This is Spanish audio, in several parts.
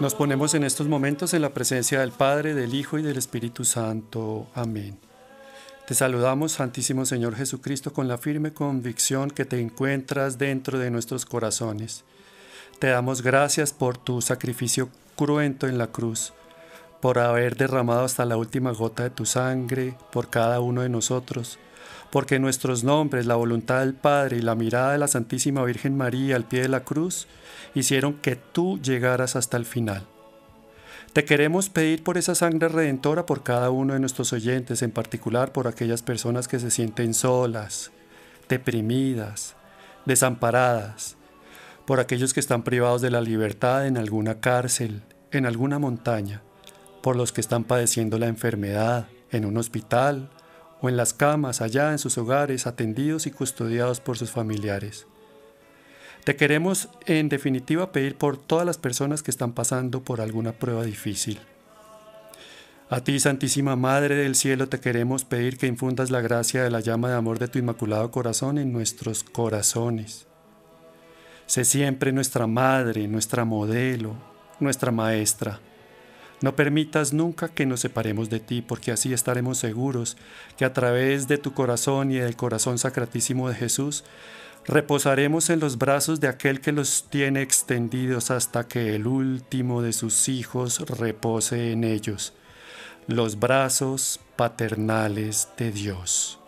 Nos ponemos en estos momentos en la presencia del Padre, del Hijo y del Espíritu Santo. Amén. Te saludamos, Santísimo Señor Jesucristo, con la firme convicción que te encuentras dentro de nuestros corazones. Te damos gracias por tu sacrificio cruento en la cruz, por haber derramado hasta la última gota de tu sangre por cada uno de nosotros, porque nuestros nombres, la voluntad del Padre y la mirada de la Santísima Virgen María al pie de la cruz hicieron que tú llegaras hasta el final. Te queremos pedir por esa sangre redentora por cada uno de nuestros oyentes, en particular por aquellas personas que se sienten solas, deprimidas, desamparadas, por aquellos que están privados de la libertad en alguna cárcel, en alguna montaña, por los que están padeciendo la enfermedad en un hospital o en las camas allá en sus hogares atendidos y custodiados por sus familiares. Te queremos en definitiva pedir por todas las personas que están pasando por alguna prueba difícil. A ti, Santísima Madre del Cielo, te queremos pedir que infundas la gracia de la llama de amor de tu Inmaculado Corazón en nuestros corazones. Sé siempre nuestra Madre, nuestra modelo, nuestra Maestra. No permitas nunca que nos separemos de ti, porque así estaremos seguros que a través de tu corazón y del corazón sacratísimo de Jesús Reposaremos en los brazos de aquel que los tiene extendidos hasta que el último de sus hijos repose en ellos, los brazos paternales de Dios.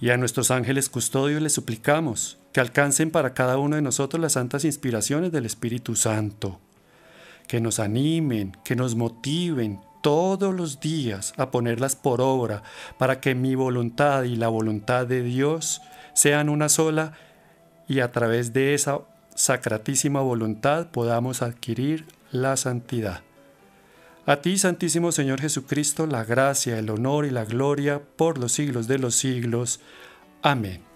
Y a nuestros ángeles custodios les suplicamos que alcancen para cada uno de nosotros las santas inspiraciones del Espíritu Santo, que nos animen, que nos motiven todos los días a ponerlas por obra para que mi voluntad y la voluntad de Dios sean una sola y a través de esa sacratísima voluntad podamos adquirir la santidad. A ti, Santísimo Señor Jesucristo, la gracia, el honor y la gloria por los siglos de los siglos. Amén.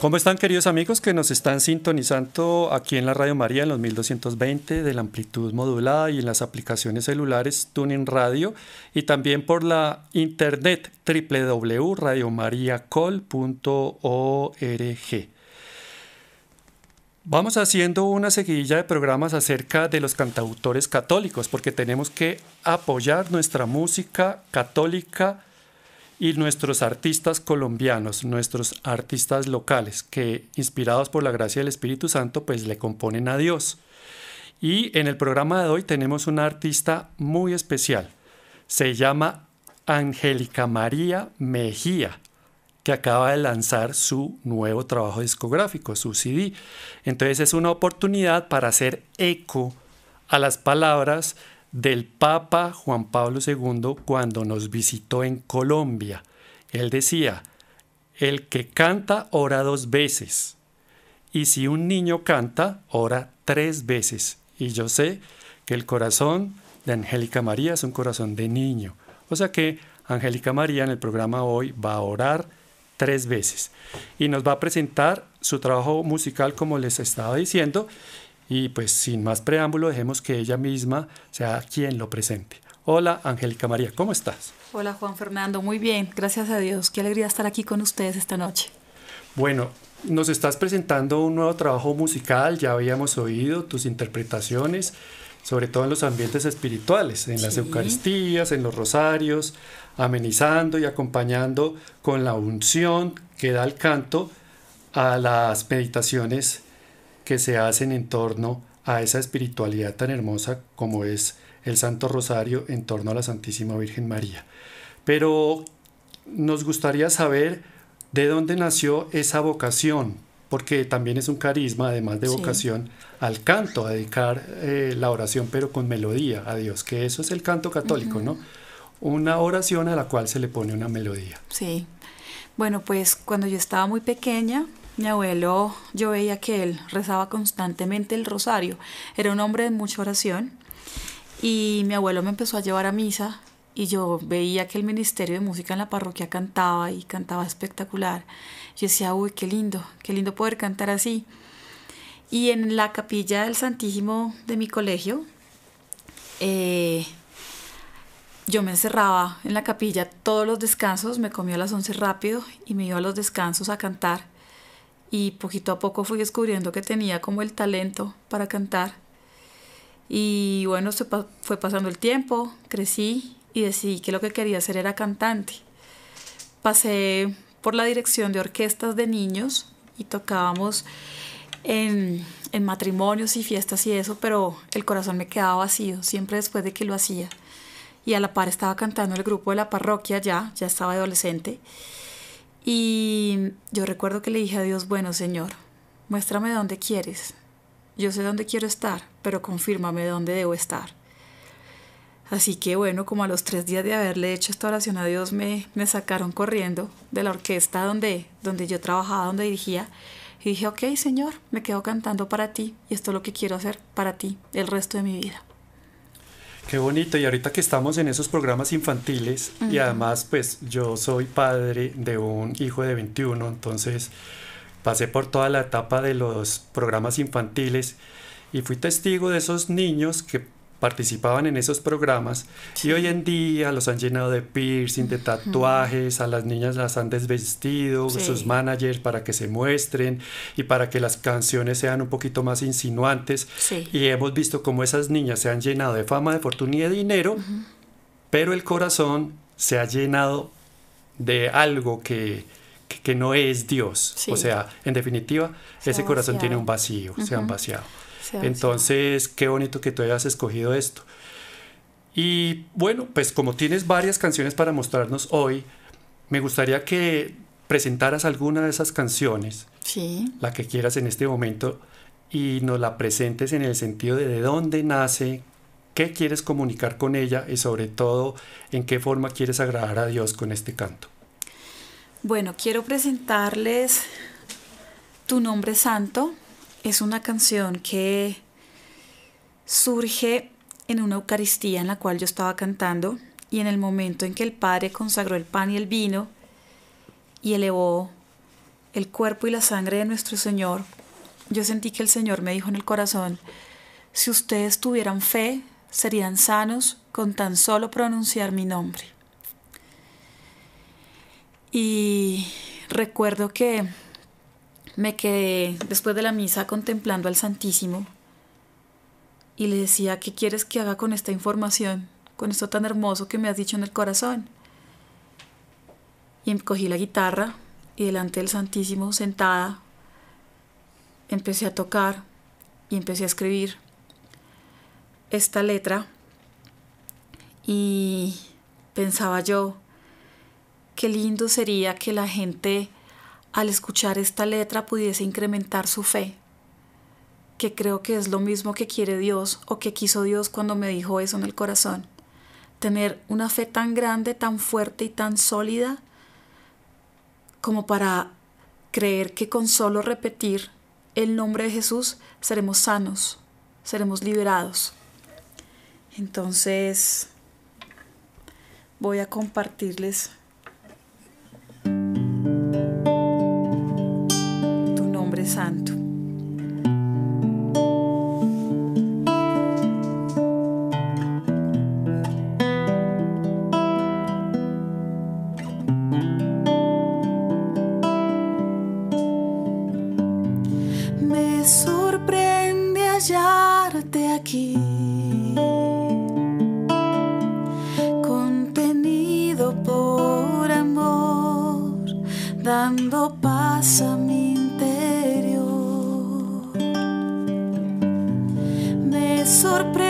¿Cómo están queridos amigos que nos están sintonizando aquí en la Radio María en los 1220 de la amplitud modulada y en las aplicaciones celulares Tuning Radio y también por la internet www.radiomariacol.org? Vamos haciendo una seguidilla de programas acerca de los cantautores católicos porque tenemos que apoyar nuestra música católica y nuestros artistas colombianos, nuestros artistas locales, que inspirados por la gracia del Espíritu Santo, pues le componen a Dios. Y en el programa de hoy tenemos una artista muy especial. Se llama Angélica María Mejía, que acaba de lanzar su nuevo trabajo discográfico, su CD. Entonces es una oportunidad para hacer eco a las palabras del Papa Juan Pablo II cuando nos visitó en Colombia. Él decía, el que canta ora dos veces, y si un niño canta, ora tres veces. Y yo sé que el corazón de Angélica María es un corazón de niño. O sea que Angélica María en el programa hoy va a orar tres veces y nos va a presentar su trabajo musical como les estaba diciendo y pues sin más preámbulo, dejemos que ella misma sea quien lo presente. Hola, Angélica María, ¿cómo estás? Hola, Juan Fernando, muy bien, gracias a Dios. Qué alegría estar aquí con ustedes esta noche. Bueno, nos estás presentando un nuevo trabajo musical, ya habíamos oído tus interpretaciones, sobre todo en los ambientes espirituales, en las Eucaristías, en los rosarios, amenizando y acompañando con la unción que da el canto a las meditaciones que se hacen en torno a esa espiritualidad tan hermosa como es el Santo Rosario en torno a la Santísima Virgen María. Pero nos gustaría saber de dónde nació esa vocación, porque también es un carisma, además de vocación, al canto, a dedicar eh, la oración, pero con melodía a Dios, que eso es el canto católico, ¿no? Una oración a la cual se le pone una melodía. Sí. Bueno, pues cuando yo estaba muy pequeña, mi abuelo, yo veía que él rezaba constantemente el rosario. Era un hombre de mucha oración. Y mi abuelo me empezó a llevar a misa y yo veía que el Ministerio de Música en la parroquia cantaba y cantaba espectacular. Yo decía, uy, qué lindo, qué lindo poder cantar así. Y en la capilla del Santísimo de mi colegio, eh, yo me encerraba en la capilla todos los descansos, me comía a las 11 rápido y me iba a los descansos a cantar. Y poquito a poco fui descubriendo que tenía como el talento para cantar. Y bueno, se fue pasando el tiempo, crecí y decidí que lo que quería hacer era cantante. Pasé por la dirección de orquestas de niños y tocábamos en, en matrimonios y fiestas y eso, pero el corazón me quedaba vacío siempre después de que lo hacía. Y a la par estaba cantando el grupo de la parroquia ya, ya estaba adolescente. Y yo recuerdo que le dije a Dios, bueno Señor, muéstrame dónde quieres. Yo sé dónde quiero estar, pero confírmame dónde debo estar. Así que bueno, como a los tres días de haberle hecho esta oración a Dios, me, me sacaron corriendo de la orquesta donde, donde yo trabajaba, donde dirigía. Y dije, ok, Señor, me quedo cantando para ti y esto es lo que quiero hacer para ti el resto de mi vida. Qué bonito, y ahorita que estamos en esos programas infantiles, y además pues yo soy padre de un hijo de 21, entonces pasé por toda la etapa de los programas infantiles y fui testigo de esos niños que participaban en esos programas y hoy en día los han llenado de piercing, de tatuajes, a las niñas las han desvestido, sus managers para que se muestren y para que las canciones sean un poquito más insinuantes. Y hemos visto cómo esas niñas se han llenado de fama, de fortuna y de dinero, pero el corazón se ha llenado de algo que, que, no es Dios. O sea, en definitiva, ese corazón tiene un vacío, se han vaciado. Entonces, qué bonito que tú hayas escogido esto. Y bueno, pues como tienes varias canciones para mostrarnos hoy, me gustaría que presentaras alguna de esas canciones, sí. la que quieras en este momento, y nos la presentes en el sentido de de dónde nace, qué quieres comunicar con ella y sobre todo en qué forma quieres agradar a Dios con este canto. Bueno, quiero presentarles Tu nombre santo, es una canción que surge en una Eucaristía en la cual yo estaba cantando y en el momento en que el Padre consagró el pan y el vino y elevó el cuerpo y la sangre de nuestro Señor, yo sentí que el Señor me dijo en el corazón, si ustedes tuvieran fe, serían sanos con tan solo pronunciar mi nombre. Y recuerdo que me quedé después de la misa contemplando al Santísimo y le decía, ¿qué quieres que haga con esta información, con esto tan hermoso que me has dicho en el corazón? Y cogí la guitarra y delante del Santísimo, sentada, empecé a tocar y empecé a escribir esta letra y pensaba yo, qué lindo sería que la gente al escuchar esta letra pudiese incrementar su fe, que creo que es lo mismo que quiere Dios o que quiso Dios cuando me dijo eso en el corazón. Tener una fe tan grande, tan fuerte y tan sólida como para creer que con solo repetir el nombre de Jesús seremos sanos, seremos liberados. Entonces voy a compartirles Santo. Me sorprende hallarte aquí. Contenido por amor, dando paz a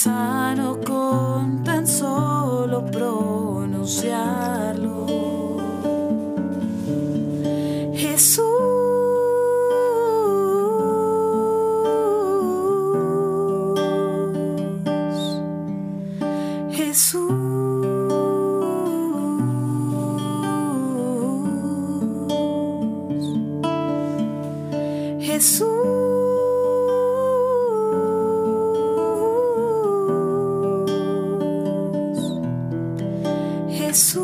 ser ser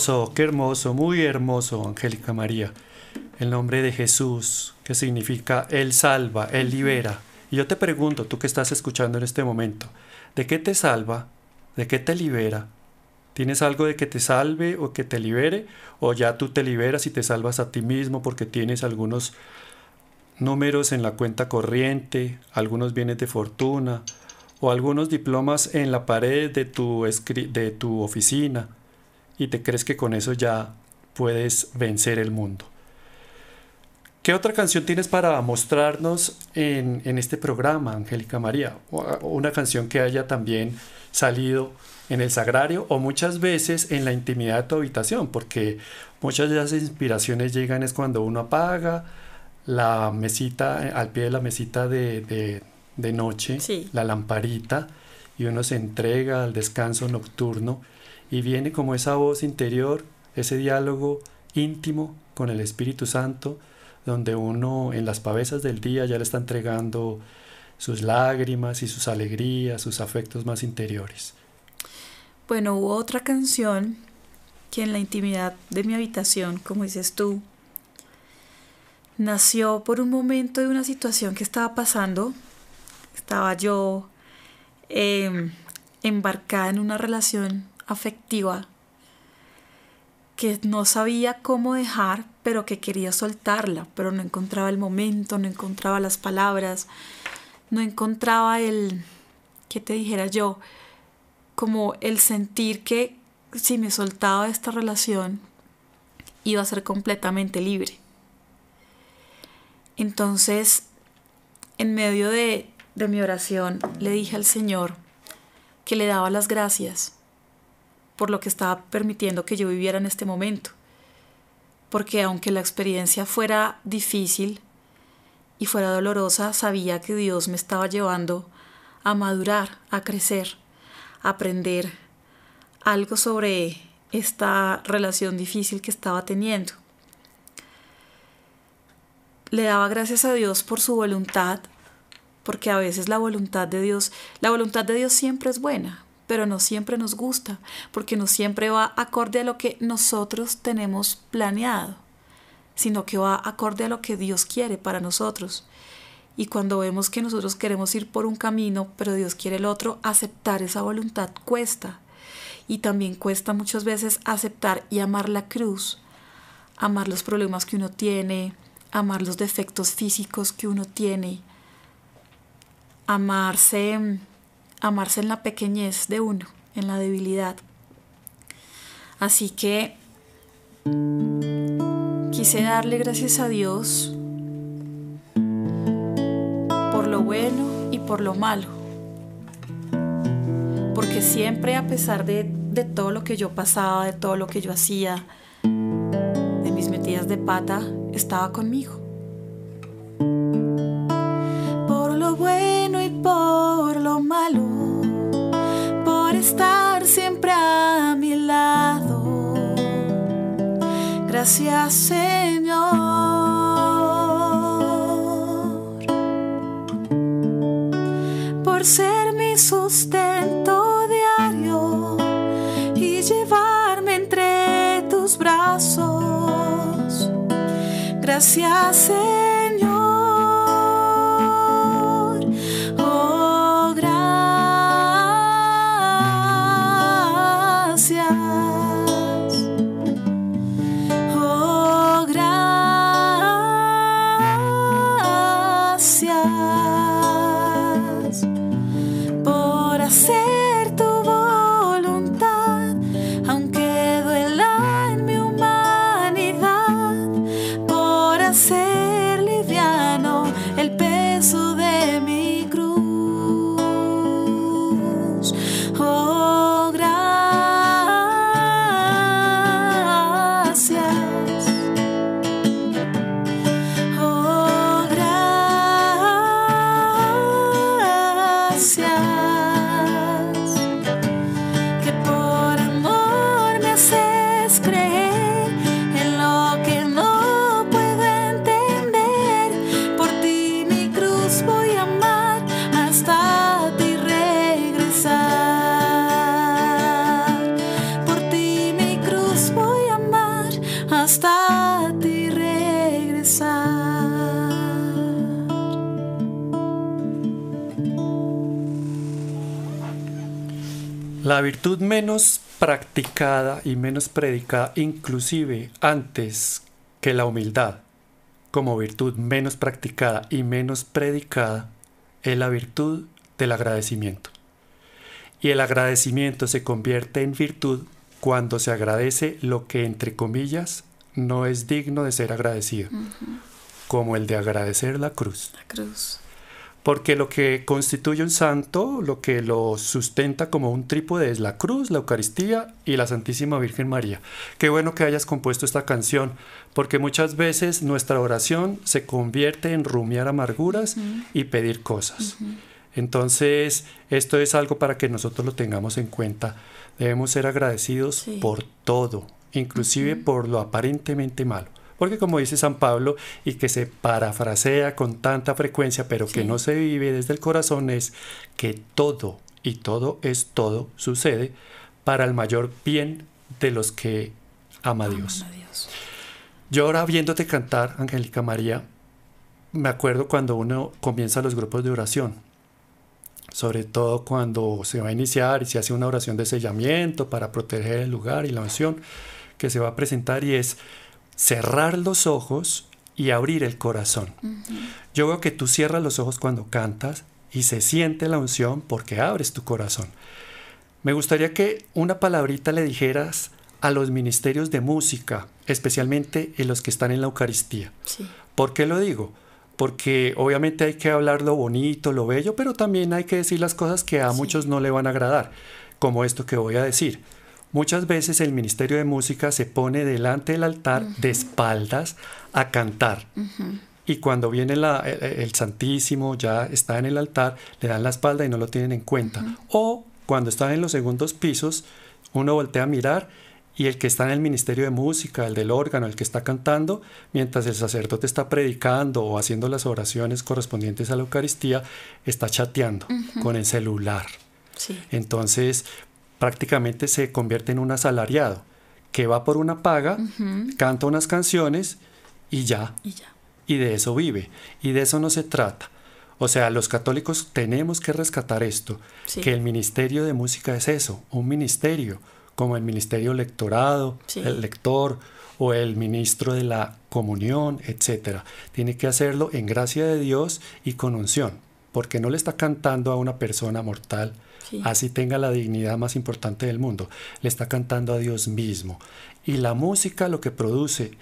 hermoso, qué hermoso, muy hermoso, Angélica María. El nombre de Jesús, que significa Él salva, Él libera. Y yo te pregunto, tú que estás escuchando en este momento, ¿de qué te salva? ¿De qué te libera? ¿Tienes algo de que te salve o que te libere? ¿O ya tú te liberas y te salvas a ti mismo porque tienes algunos números en la cuenta corriente, algunos bienes de fortuna o algunos diplomas en la pared de tu, de tu oficina? Y te crees que con eso ya puedes vencer el mundo. ¿Qué otra canción tienes para mostrarnos en, este programa, Angélica María? Una canción que haya también salido en el sagrario o muchas veces en la intimidad de tu habitación, porque muchas de las inspiraciones llegan es cuando uno apaga la mesita, al pie de la mesita de, noche, la lamparita, y uno se entrega al descanso nocturno y viene como esa voz interior, ese diálogo íntimo con el Espíritu Santo, donde uno en las pavesas del día ya le está entregando sus lágrimas y sus alegrías, sus afectos más interiores. Bueno, hubo otra canción que en la intimidad de mi habitación, como dices tú, nació por un momento de una situación que estaba pasando. Estaba yo em, embarcada en una relación afectiva que no sabía cómo dejar, pero que quería soltarla, pero no encontraba el momento, no encontraba las palabras, no encontraba el, que te dijera yo, como el sentir que si me soltaba esta relación iba a ser completamente libre. Entonces, en medio de, de mi oración, le dije al Señor que le daba las gracias por lo que estaba permitiendo que yo viviera en este momento. Porque aunque la experiencia fuera difícil y fuera dolorosa, sabía que Dios me estaba llevando a madurar, a crecer, a aprender algo sobre esta relación difícil que estaba teniendo. Le daba gracias a Dios por su voluntad, porque a veces la voluntad de Dios, la voluntad de Dios siempre es buena, pero no siempre nos gusta, porque no siempre va acorde a lo que nosotros tenemos planeado, sino que va acorde a lo que Dios quiere para nosotros. Y cuando vemos que nosotros queremos ir por un camino, pero Dios quiere el otro, aceptar esa voluntad cuesta. Y también cuesta muchas veces aceptar y amar la cruz, amar los problemas que uno tiene, amar los defectos físicos que uno tiene, amarse amarse en la pequeñez de uno, en la debilidad. Así que quise darle gracias a Dios bueno y por lo malo. Porque siempre a pesar de, de todo lo que yo pasaba, de todo lo que yo hacía, de mis metidas de pata, estaba conmigo. Gracias Señor. Por ser mi sustento diario y llevarme entre tus brazos. Gracias Señor. Virtud menos practicada y menos predicada, inclusive antes que la humildad, como virtud menos practicada y menos predicada, es la virtud del agradecimiento. Y el agradecimiento se convierte en virtud cuando se agradece lo que, entre comillas, no es digno de ser agradecido, como el de agradecer la cruz. La cruz. Porque lo que constituye un santo, lo que lo sustenta como un trípode es la cruz, la Eucaristía y la Santísima Virgen María. Qué bueno que hayas compuesto esta canción, porque muchas veces nuestra oración se convierte en rumiar amarguras y pedir cosas. Entonces, esto es algo para que nosotros lo tengamos en cuenta. Debemos ser agradecidos Sí. por todo, inclusive por lo aparentemente malo. Porque como dice San Pablo, y que se parafrasea con tanta frecuencia, pero que no se vive desde el corazón, es que todo, y todo es todo, sucede para el mayor bien de los que ama a Dios. Aman a Dios. Yo ahora viéndote cantar, Angélica María, me acuerdo cuando uno comienza los grupos de oración, sobre todo cuando se va a iniciar y se hace una oración de sellamiento para proteger el lugar y la unción que se va a presentar y es cerrar los ojos y abrir el corazón. Yo veo que tú cierras los ojos cuando cantas y se siente la unción porque abres tu corazón. Me gustaría que una palabrita le dijeras a los ministerios de música, especialmente en los que están en la Eucaristía. Sí. ¿Por qué lo digo? Porque obviamente hay que hablar lo bonito, lo bello, pero también hay que decir las cosas que a Sí. muchos no le van a agradar, como esto que voy a decir. Muchas veces el Ministerio de Música se pone delante del altar de espaldas a cantar. Y cuando viene la- el, el Santísimo, ya está en el altar, le dan la espalda y no lo tienen en cuenta. O cuando están en los segundos pisos, uno voltea a mirar y el que está en el Ministerio de Música, el del órgano, el que está cantando, mientras el sacerdote está predicando o haciendo las oraciones correspondientes a la Eucaristía, está chateando con el celular. Sí. Entonces, prácticamente se convierte en un asalariado que va por una paga, canta unas canciones y ya, Y ya. y de eso vive. Y de eso no se trata. O sea, los católicos tenemos que rescatar esto, Sí. que el ministerio de música es eso, un ministerio, como el ministerio lectorado, Sí. el lector o el ministro de la comunión, etcétera. Tiene que hacerlo en gracia de Dios y con unción, porque no le está cantando a una persona mortal, Sí. así tenga la dignidad más importante del mundo, le está cantando a Dios mismo. Y la música lo que produce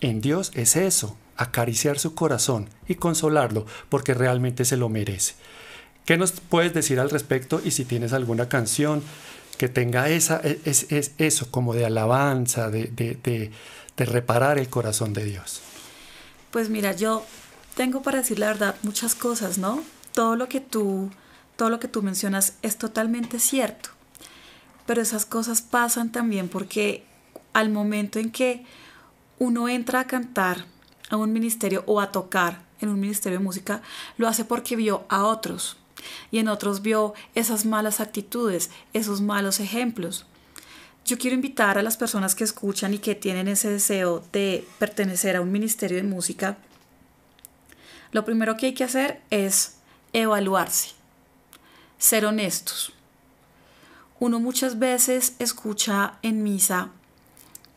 en Dios es eso, acariciar su corazón y consolarlo porque realmente se lo merece. ¿Qué nos puedes decir al respecto y si tienes alguna canción que tenga esa, e, es, eso como de alabanza, de, de, de reparar el corazón de Dios? Pues mira, yo tengo para decir la verdad muchas cosas, ¿no? Todo lo que tú, todo lo que tú mencionas es totalmente cierto. Pero esas cosas pasan también porque al momento en que uno entra a cantar a un ministerio o a tocar en un ministerio de música, lo hace porque vio a otros y en otros vio esas malas actitudes, esos malos ejemplos. Yo quiero invitar a las personas que escuchan y que tienen ese deseo de pertenecer a un ministerio de música. Lo primero que hay que hacer es evaluarse, ser honestos. Uno muchas veces escucha en misa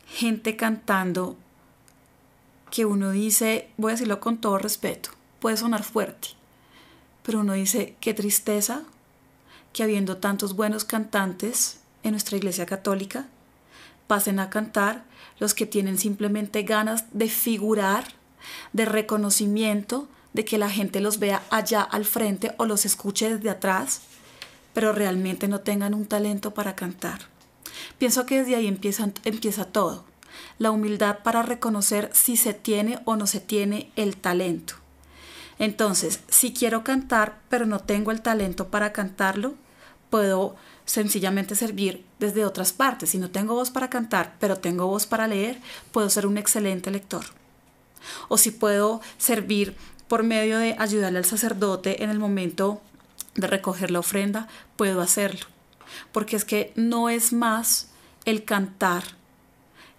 gente cantando que uno dice, voy a decirlo con todo respeto, puede sonar fuerte, pero uno dice, qué tristeza que habiendo tantos buenos cantantes en nuestra iglesia católica, pasen a cantar los que tienen simplemente ganas de figurar, de reconocimiento, de que la gente los vea allá al frente o los escuche desde atrás, pero realmente no tengan un talento para cantar. Pienso que desde ahí empieza, empieza todo la humildad para reconocer si se tiene o no se tiene el talento. Entonces, si quiero cantar pero no tengo el talento para cantarlo, puedo sencillamente servir desde otras partes. Si no tengo voz para cantar pero tengo voz para leer, puedo ser un excelente lector. O si puedo servir por medio de ayudarle al sacerdote en el momento de recoger la ofrenda, puedo hacerlo. Porque es que no es más el cantar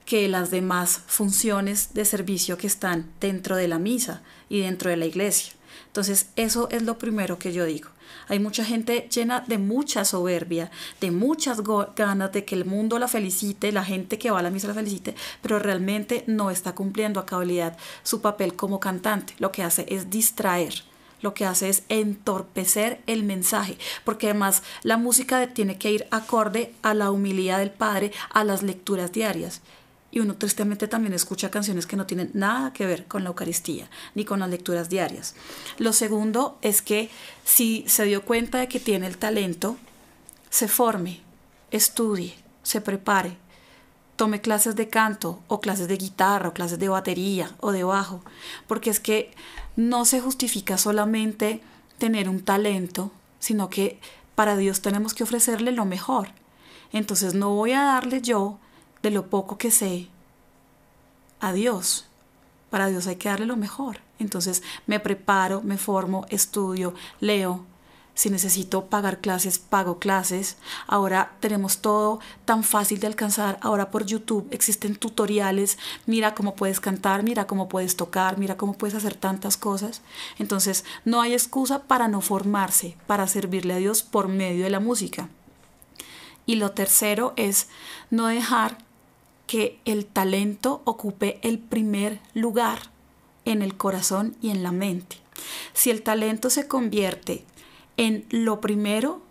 que las demás funciones de servicio que están dentro de la misa y dentro de la iglesia. Entonces, eso es lo primero que yo digo. Hay mucha gente llena de mucha soberbia, de muchas ganas de que el mundo la felicite, la gente que va a la misa la felicite, pero realmente no está cumpliendo a cabalidad su papel como cantante. Lo que hace es distraer lo que hace es entorpecer el mensaje, porque además la música tiene que ir acorde a la humildad del Padre, a las lecturas diarias y uno tristemente también escucha canciones que no tienen nada que ver con la Eucaristía ni con las lecturas diarias. Lo segundo es que si se dio cuenta de que tiene el talento, se forme, estudie, se prepare, tome clases de canto o clases de guitarra o clases de batería o de bajo, porque es que no se justifica solamente tener un talento, sino que para Dios tenemos que ofrecerle lo mejor. Entonces no voy a darle yo de lo poco que sé a Dios. Para Dios hay que darle lo mejor. Entonces me preparo, me formo, estudio, leo. Si necesito pagar clases, pago clases. Ahora tenemos todo tan fácil de alcanzar. Ahora por YouTube existen tutoriales. Mira cómo puedes cantar, mira cómo puedes tocar, mira cómo puedes hacer tantas cosas. Entonces no hay excusa para no formarse, para servirle a Dios por medio de la música. Y lo tercero es no dejar que el talento ocupe el primer lugar en el corazón y en la mente. Si el talento se convierte en lo primero,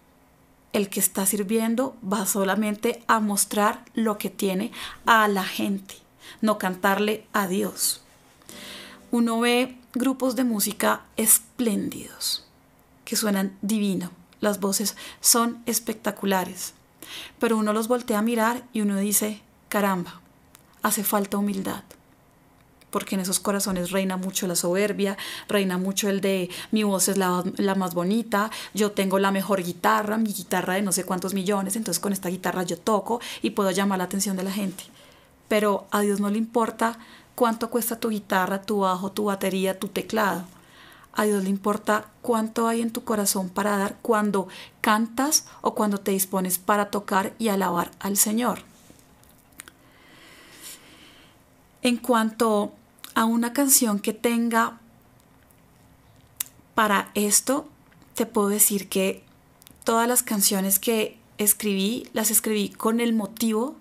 el que está sirviendo va solamente a mostrar lo que tiene a la gente, no cantarle a Dios. Uno ve grupos de música espléndidos, que suenan divino, las voces son espectaculares, pero uno los voltea a mirar y uno dice, caramba, hace falta humildad. Porque en esos corazones reina mucho la soberbia, reina mucho el de mi voz es la, más bonita, yo tengo la mejor guitarra, mi guitarra de no sé cuántos millones, entonces con esta guitarra yo toco y puedo llamar la atención de la gente. Pero a Dios no le importa cuánto cuesta tu guitarra, tu bajo, tu batería, tu teclado. A Dios le importa cuánto hay en tu corazón para dar cuando cantas o cuando te dispones para tocar y alabar al Señor. En cuanto a una canción que tenga para esto, te puedo decir que todas las canciones que escribí las escribí con el motivo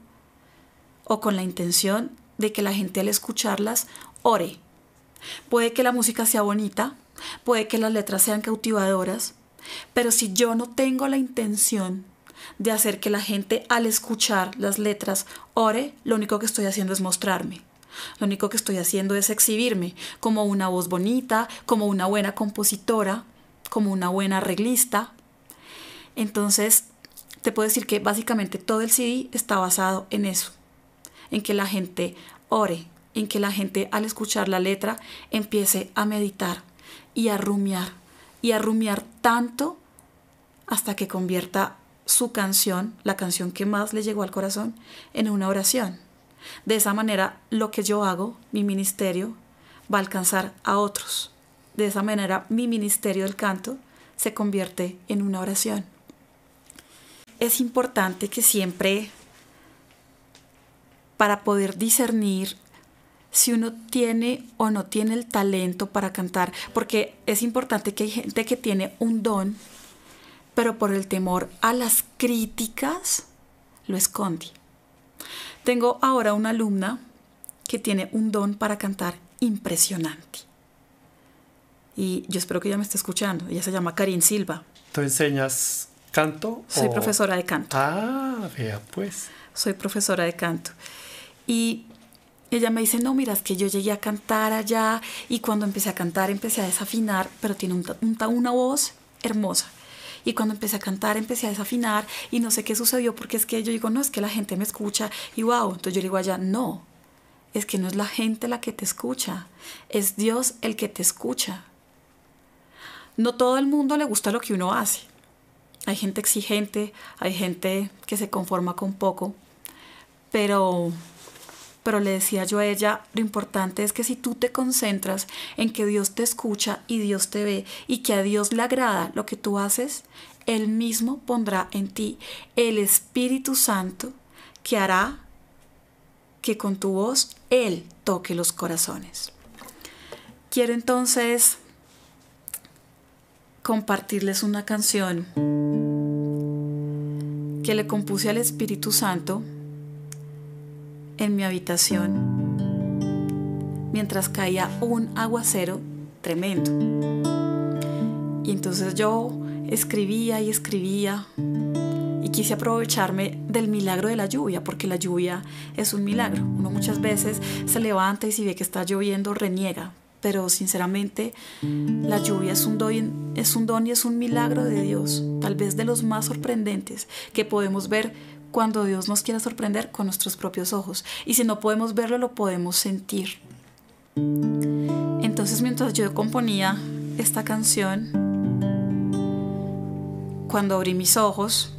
o con la intención de que la gente al escucharlas ore. Puede que la música sea bonita, puede que las letras sean cautivadoras, pero si yo no tengo la intención de hacer que la gente al escuchar las letras ore, lo único que estoy haciendo es mostrarme Lo único que estoy haciendo es exhibirme como una voz bonita, como una buena compositora, como una buena arreglista. Entonces, te puedo decir que básicamente todo el CD está basado en eso, en que la gente ore, en que la gente al escuchar la letra empiece a meditar y a rumiar, y a rumiar tanto hasta que convierta su canción, la canción que más le llegó al corazón, en una oración. De esa manera, lo que yo hago, mi ministerio, va a alcanzar a otros. De esa manera, mi ministerio del canto se convierte en una oración. Es importante que siempre, para poder discernir si uno tiene o no tiene el talento para cantar, porque es importante que hay gente que tiene un don, pero por el temor a las críticas lo esconde. Tengo ahora una alumna que tiene un don para cantar impresionante. Y yo espero que ella me esté escuchando. Ella se llama Karin Silva. ¿Tú enseñas canto? Soy profesora de canto. Ah, vea pues. Soy profesora de canto. Y ella me dice, no, mira, es que yo llegué a cantar allá y cuando empecé a cantar empecé a desafinar, pero tiene una voz hermosa. Y cuando empecé a cantar empecé a desafinar y no sé qué sucedió porque es que yo digo, no, es que la gente me escucha y wow, entonces yo le digo allá, no, es que no es la gente la que te escucha, es Dios el que te escucha. No todo el mundo le gusta lo que uno hace. Hay gente exigente, hay gente que se conforma con poco, pero pero le decía yo a ella, lo importante es que si tú te concentras en que Dios te escucha y Dios te ve y que a Dios le agrada lo que tú haces, Él mismo pondrá en ti el Espíritu Santo que hará que con tu voz Él toque los corazones. Quiero entonces compartirles una canción que le compuse al Espíritu Santo en mi habitación mientras caía un aguacero tremendo. Y entonces yo escribía y escribía y quise aprovecharme del milagro de la lluvia, porque la lluvia es un milagro. Uno muchas veces se levanta y si ve que está lloviendo reniega, pero sinceramente la lluvia es un, don, es un don y es un milagro de Dios, tal vez de los más sorprendentes que podemos ver cuando Dios nos quiera sorprender con nuestros propios ojos. Y si no podemos verlo, lo podemos sentir. Entonces mientras yo componía esta canción, cuando abrí mis ojos,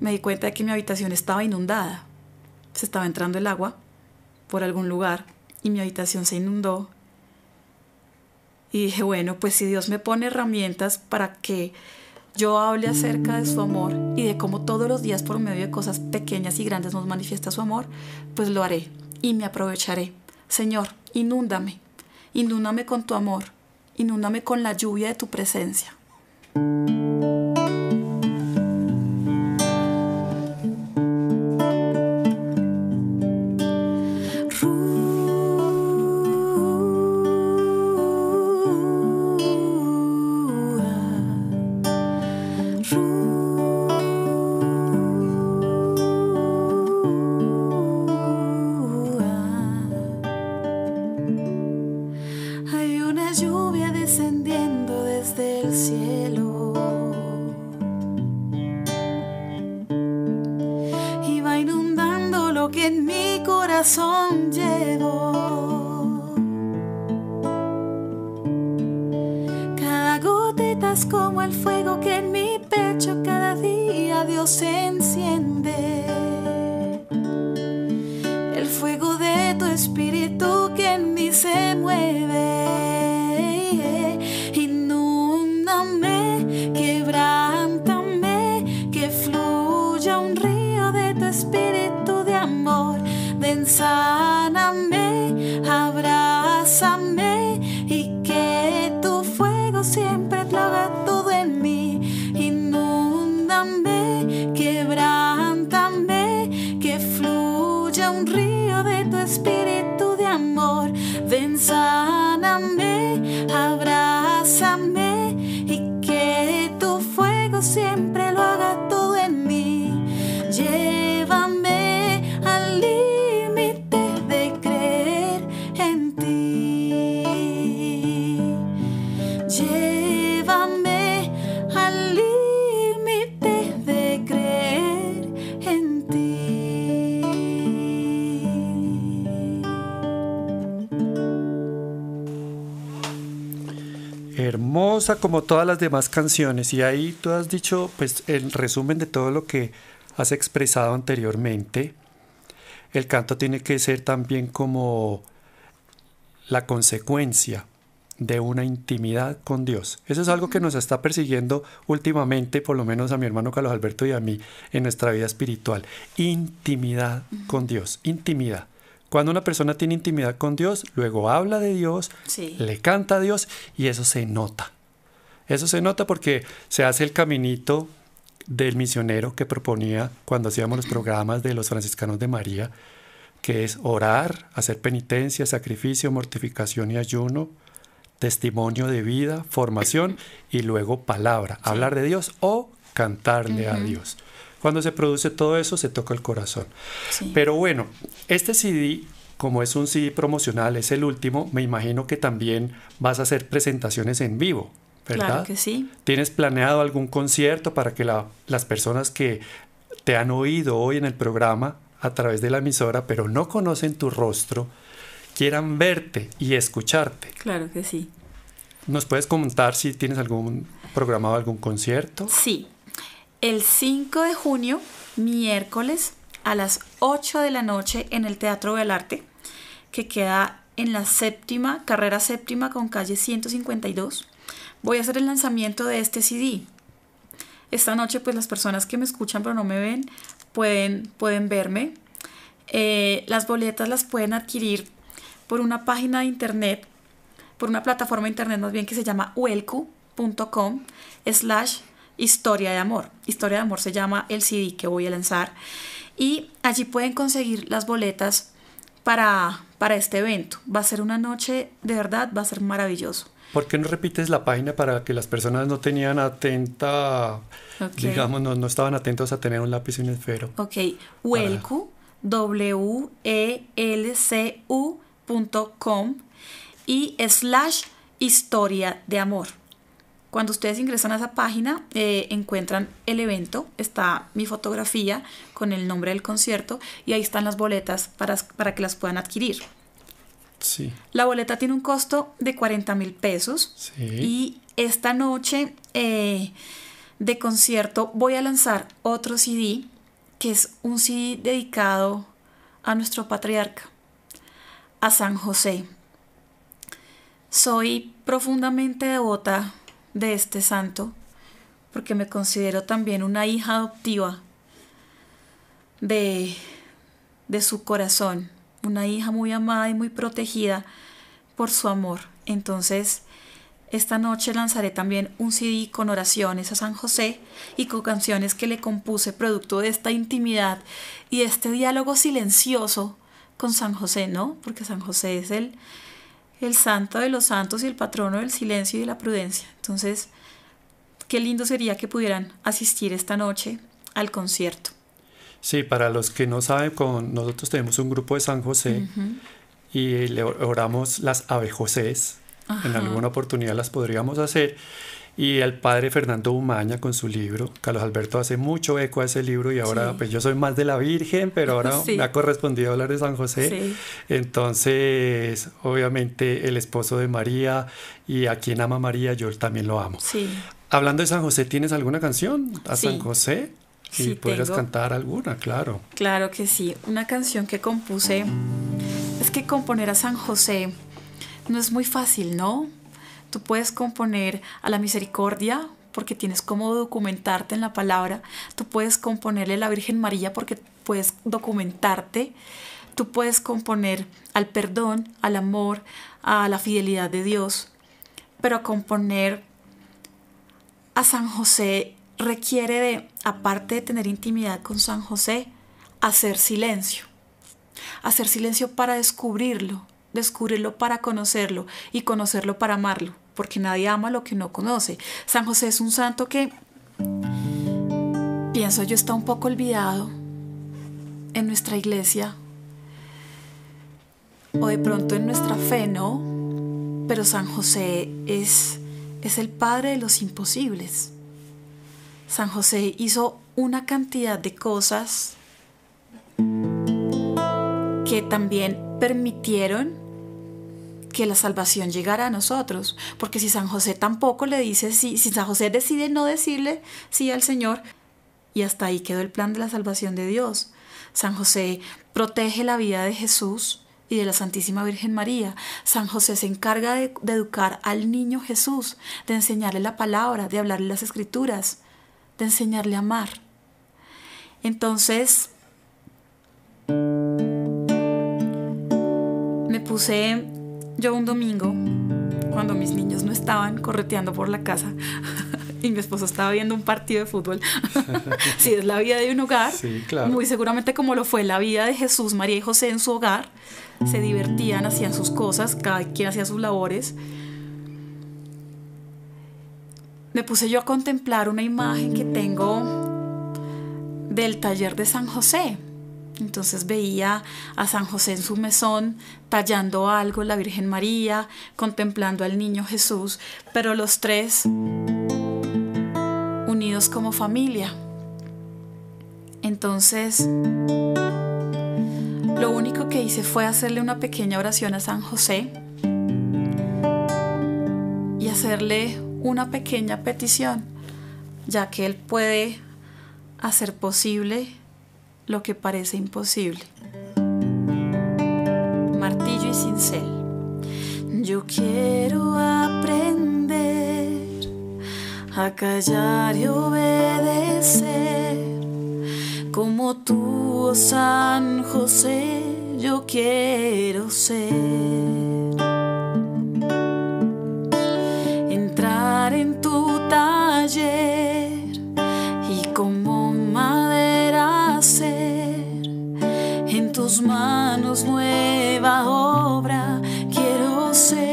me di cuenta de que mi habitación estaba inundada. Se estaba entrando el agua por algún lugar y mi habitación se inundó. Y dije, bueno, pues si Dios me pone herramientas para que yo hable acerca de su amor y de cómo todos los días por medio de cosas pequeñas y grandes nos manifiesta su amor, pues lo haré y me aprovecharé. Señor, inúndame, inúndame con tu amor, inúndame con la lluvia de tu presencia. la lluvia descendiendo desde el cielo. Y va inundando lo que en mi corazón llevo. Cada gotita es como el fuego que en mi pecho cada día Dios enciende. El fuego de tu espíritu que en mí se mueve. Hermosa como todas las demás canciones. Y ahí tú has dicho, pues, el resumen de todo lo que has expresado anteriormente. El canto tiene que ser también como la consecuencia de una intimidad con Dios. Eso es algo que nos está persiguiendo últimamente, por lo menos a mi hermano Carlos Alberto y a mí, en nuestra vida espiritual. Intimidad con Dios, intimidad. Cuando una persona tiene intimidad con Dios, luego habla de Dios, le canta a Dios y eso se nota. Eso se nota porque se hace el caminito del misionero que proponía cuando hacíamos los programas de los franciscanos de María, que es orar, hacer penitencia, sacrificio, mortificación y ayuno, testimonio de vida, formación y luego palabra, hablar de Dios o cantarle a Dios. Cuando se produce todo eso, se toca el corazón. Pero bueno, este CD, como es un CD promocional, es el último, me imagino que también vas a hacer presentaciones en vivo, ¿verdad? Claro que sí. ¿Tienes planeado algún concierto para que las personas que te han oído hoy en el programa a través de la emisora, pero no conocen tu rostro, quieran verte y escucharte. Claro que sí. ¿Nos puedes comentar si tienes algún programado algún concierto? Sí. El 5 de junio, miércoles, a las 8 de la noche en el Teatro del Arte, que queda en la séptima, carrera séptima con calle 152. Voy a hacer el lanzamiento de este CD. Esta noche, pues las personas que me escuchan pero no me ven, pueden, pueden verme. Eh, las boletas las pueden adquirir por una página de internet, por una plataforma de internet más bien que se llama welcu.com slash historia de amor. Historia de amor se llama el CD que voy a lanzar y allí pueden conseguir las boletas para, para este evento. Va a ser una noche, de verdad, va a ser maravilloso. ¿Por qué no repites la página para que las personas no tenían atenta, digamos, no, no, estaban atentos a tener un lápiz y un esfero? Ok, Welcu, W-E-L-C-U com y slash historia de amor. Cuando ustedes ingresan a esa página, eh, encuentran el evento, está mi fotografía con el nombre del concierto y ahí están las boletas para, para que las puedan adquirir. Sí. La boleta tiene un costo de 40 mil pesos y esta noche eh, de concierto voy a lanzar otro CD que es un CD dedicado a nuestro patriarca, a San José. Soy profundamente devota de este santo porque me considero también una hija adoptiva de, de su corazón, una hija muy amada y muy protegida por su amor. Entonces, esta noche lanzaré también un CD con oraciones a San José y con canciones que le compuse producto de esta intimidad y de este diálogo silencioso con San José, ¿no? Porque San José es el, el santo de los santos y el patrono del silencio y de la prudencia. Entonces, qué lindo sería que pudieran asistir esta noche al concierto. Sí, para los que no saben, con nosotros tenemos un grupo de San José y le oramos las Ave Josés. En alguna oportunidad las podríamos hacer y el padre Fernando Umaña con su libro. Carlos Alberto hace mucho eco a ese libro y ahora pues yo soy más de la Virgen, pero ahora me ha correspondido hablar de San José. Entonces, obviamente el esposo de María y a quien ama María, yo también lo amo. Hablando de San José, ¿tienes alguna canción a San José? Y podrías cantar alguna, claro. Claro que sí. Una canción que compuse. Es que componer a San José no es muy fácil, ¿no? Tú puedes componer a la misericordia porque tienes cómo documentarte en la palabra. Tú puedes componerle a la Virgen María porque puedes documentarte. Tú puedes componer al perdón, al amor, a la fidelidad de Dios. Pero componer a San José requiere de, aparte de tener intimidad con San José, hacer silencio. Hacer silencio para descubrirlo, descubrirlo para conocerlo y conocerlo para amarlo, porque nadie ama lo que no conoce. San José es un santo que, pienso yo, está un poco olvidado en nuestra iglesia o de pronto en nuestra fe, ¿no? Pero San José es, es el padre de los imposibles. San José hizo una cantidad de cosas que también permitieron que la salvación llegara a nosotros. Porque si San José tampoco le dice sí, si San José decide no decirle sí al Señor, y hasta ahí quedó el plan de la salvación de Dios. San José protege la vida de Jesús y de la Santísima Virgen María. San José se encarga de, educar al niño Jesús, de enseñarle la palabra, de hablarle las escrituras, de enseñarle a amar. Entonces, me puse yo un domingo, cuando mis niños no estaban correteando por la casa, y mi esposo estaba viendo un partido de fútbol. si es la vida de un hogar, muy seguramente como lo fue la vida de Jesús, María y José en su hogar, se divertían, hacían sus cosas, cada quien hacía sus labores. Me puse yo a contemplar una imagen que tengo del taller de San José. Entonces veía a San José en su mesón tallando algo, la Virgen María, contemplando al niño Jesús, pero los tres unidos como familia. Entonces, lo único que hice fue hacerle una pequeña oración a San José y hacerle una pequeña petición, ya que Él puede hacer posible lo que parece imposible. Martillo y cincel. Yo quiero a callar y obedecer. Como tú, oh San José, yo quiero ser. Entrar en tu taller tus manos nueva obra quiero ser.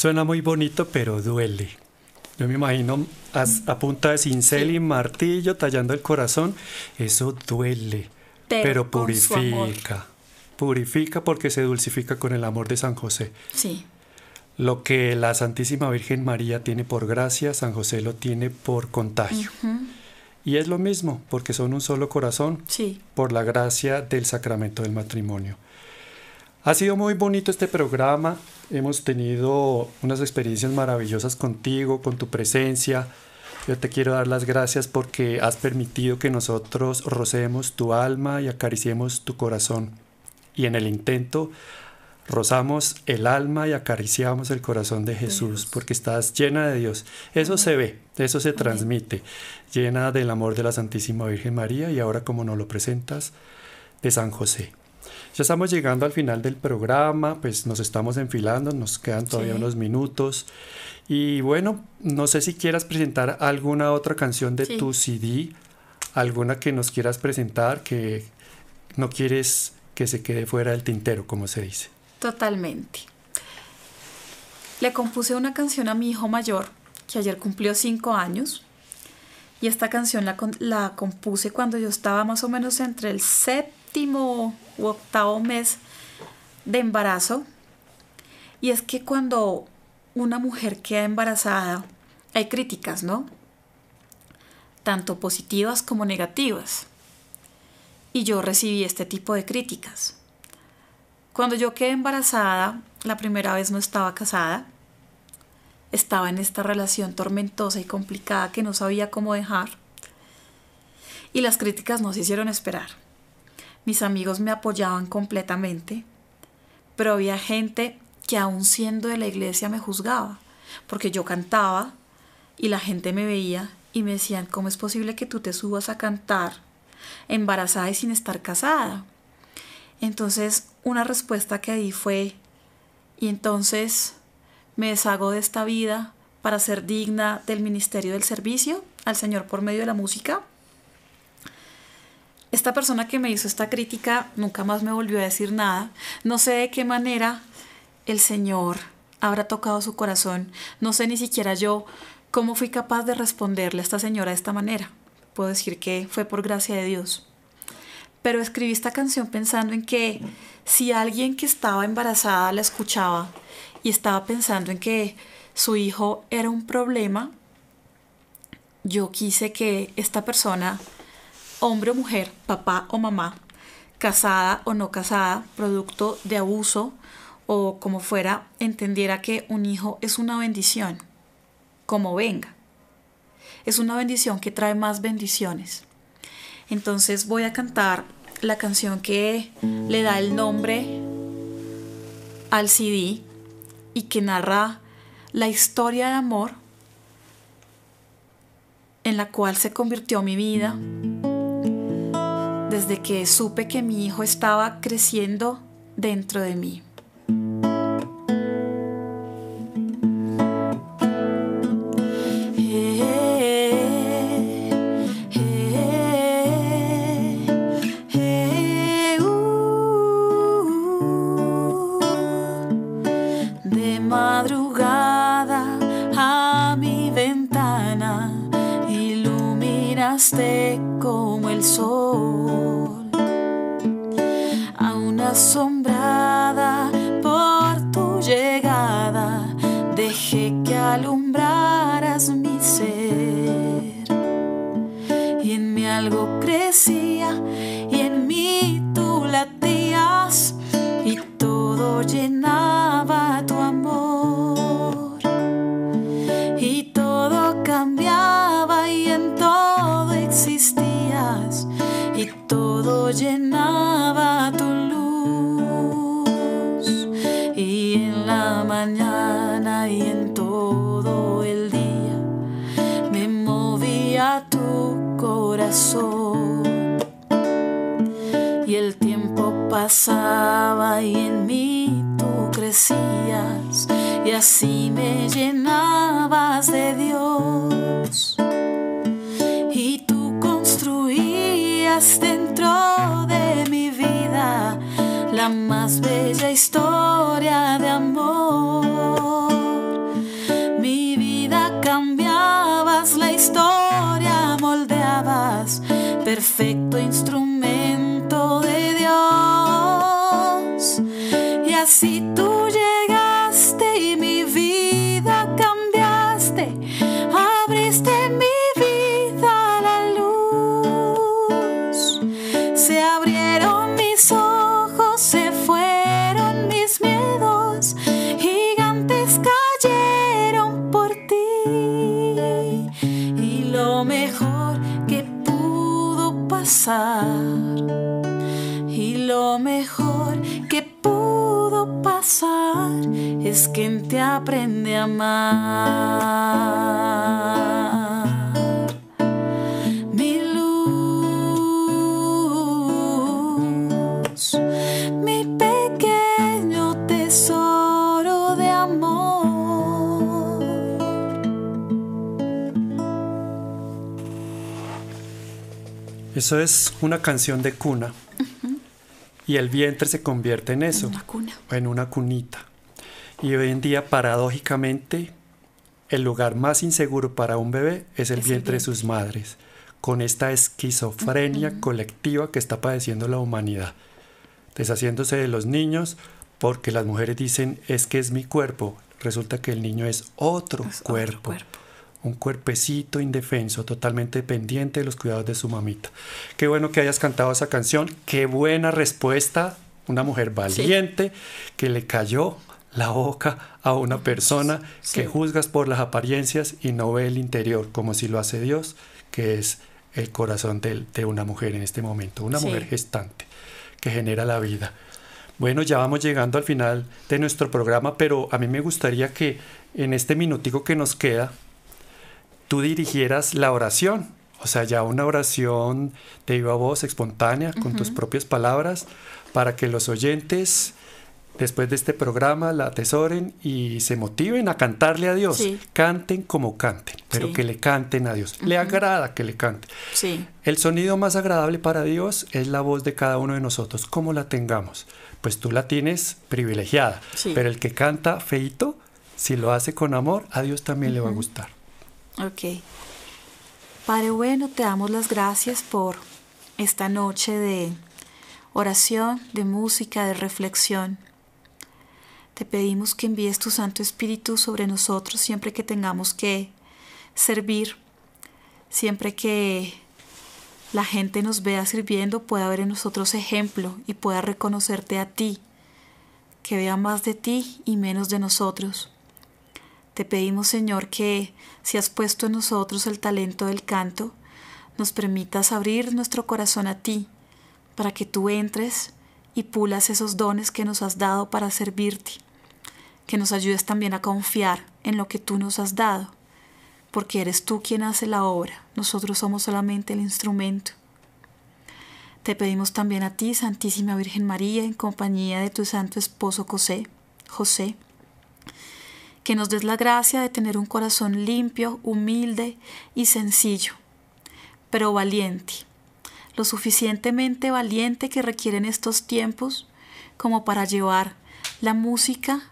Suena muy bonito, pero duele. Yo me imagino a, punta de cincel y martillo tallando el corazón. Eso duele, pero, purifica. Purifica porque se dulcifica con el amor de San José. Sí. Lo que la Santísima Virgen María tiene por gracia, San José lo tiene por contagio. Y es lo mismo, porque son un solo corazón, sí. por la gracia del sacramento del matrimonio. Ha sido muy bonito este programa, hemos tenido unas experiencias maravillosas contigo, con tu presencia. Yo te quiero dar las gracias porque has permitido que nosotros rocemos tu alma y acariciemos tu corazón. Y en el intento rozamos el alma y acariciamos el corazón de Jesús, porque estás llena de Dios. Eso se ve, eso se transmite, llena del amor de la Santísima Virgen María y ahora como nos lo presentas, de San José. Ya estamos llegando al final del programa, pues nos estamos enfilando, nos quedan todavía unos minutos. Y bueno, no sé si quieras presentar alguna otra canción de tu CD, alguna que nos quieras presentar que no quieres que se quede fuera del tintero, como se dice. Totalmente. Le compuse una canción a mi hijo mayor, que ayer cumplió cinco años. Y esta canción la, la compuse cuando yo estaba más o menos entre el séptimo u octavo mes de embarazo. Y es que cuando una mujer queda embarazada, hay críticas, ¿no? tanto positivas como negativas. Y yo recibí este tipo de críticas. Cuando yo quedé embarazada, la primera vez no estaba casada, estaba en esta relación tormentosa y complicada que no sabía cómo dejar. Y las críticas no se hicieron esperar. Mis amigos me apoyaban completamente, pero había gente que aún siendo de la iglesia me juzgaba, porque yo cantaba y la gente me veía y me decían, ¿cómo es posible que tú te subas a cantar embarazada y sin estar casada? Entonces, una respuesta que di fue, y entonces me deshago de esta vida para ser digna del ministerio del servicio al Señor por medio de la música. Esta persona que me hizo esta crítica nunca más me volvió a decir nada. No sé de qué manera el Señor habrá tocado su corazón. No sé ni siquiera yo cómo fui capaz de responderle a esta señora de esta manera. Puedo decir que fue por gracia de Dios. Pero escribí esta canción pensando en que si alguien que estaba embarazada la escuchaba y estaba pensando en que su hijo era un problema, yo quise que esta persona, hombre o mujer, papá o mamá, casada o no casada, producto de abuso o como fuera, entendiera que un hijo es una bendición, como venga. Es una bendición que trae más bendiciones. Entonces voy a cantar la canción que le da el nombre al CD y que narra la historia de amor en la cual se convirtió mi vida desde que supe que mi hijo estaba creciendo dentro de mí. como el sol, asombrada por tu llegada, dejé que alumbraras mi ser. Y en mí algo crecía Y el tiempo pasaba y en mí tú crecías y así me llenabas de Dios. dentro de mi vida la más bella historia de amor. Perfecto instrumento de Dios. Y así tú Eso es una canción de cuna. Y el vientre se convierte en eso. En una cuna. En una cunita. Y hoy en día, paradójicamente, el lugar más inseguro para un bebé es el, Es el vientre de sus madres, con esta esquizofrenia colectiva que está padeciendo la humanidad, deshaciéndose de los niños porque las mujeres dicen es que es mi cuerpo, resulta que el niño es otro, Es otro cuerpo, cuerpo. Un cuerpecito indefenso, totalmente dependiente de los cuidados de su mamita. Qué bueno que hayas cantado esa canción, qué buena respuesta, una mujer valiente que le cayó la boca a una persona que juzgas por las apariencias y no ve el interior, como si lo hace Dios, que es el corazón de, de una mujer en este momento, una mujer gestante que genera la vida. Bueno, ya vamos llegando al final de nuestro programa, pero a mí me gustaría que en este minutico que nos queda, tú dirigieras la oración, o sea, ya una oración de viva voz, espontánea, con tus propias palabras, para que los oyentes después de este programa la atesoren y se motiven a cantarle a Dios. Canten como canten, pero que le canten a Dios. Le agrada que le canten. Sí. El sonido más agradable para Dios es la voz de cada uno de nosotros, como la tengamos. Pues tú la tienes privilegiada, pero el que canta feito, si lo hace con amor, a Dios también le va a gustar. Ok. Padre bueno, te damos las gracias por esta noche de oración, de música, de reflexión. Te pedimos que envíes tu Santo Espíritu sobre nosotros siempre que tengamos que servir, siempre que la gente nos vea sirviendo, pueda ver en nosotros ejemplo y pueda reconocerte a ti, que vea más de ti y menos de nosotros. Te pedimos, Señor, que si has puesto en nosotros el talento del canto, nos permitas abrir nuestro corazón a ti, para que tú entres y pulas esos dones que nos has dado para servirte que nos ayudes también a confiar en lo que tú nos has dado, porque eres tú quien hace la obra, nosotros somos solamente el instrumento. Te pedimos también a ti, Santísima Virgen María, en compañía de tu santo esposo José, José, que nos des la gracia de tener un corazón limpio, humilde y sencillo, pero valiente, lo suficientemente valiente que requieren estos tiempos como para llevar la música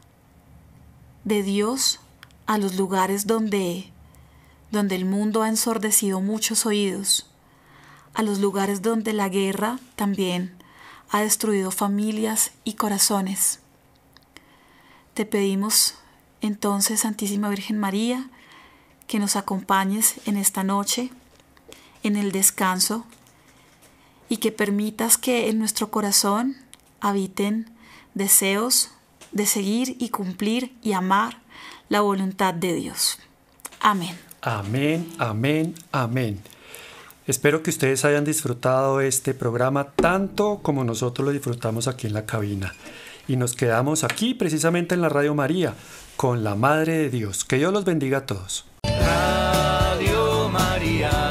de Dios a los lugares donde, donde el mundo ha ensordecido muchos oídos, a los lugares donde la guerra también ha destruido familias y corazones. Te pedimos entonces, Santísima Virgen María, que nos acompañes en esta noche, en el descanso, y que permitas que en nuestro corazón habiten deseos de seguir y cumplir y amar la voluntad de Dios. Amén. Amén, amén, amén. Espero que ustedes hayan disfrutado este programa tanto como nosotros lo disfrutamos aquí en la cabina. Y nos quedamos aquí precisamente en la Radio María con la Madre de Dios. Que Dios los bendiga a todos. Radio María.